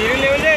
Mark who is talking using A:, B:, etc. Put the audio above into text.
A: zero level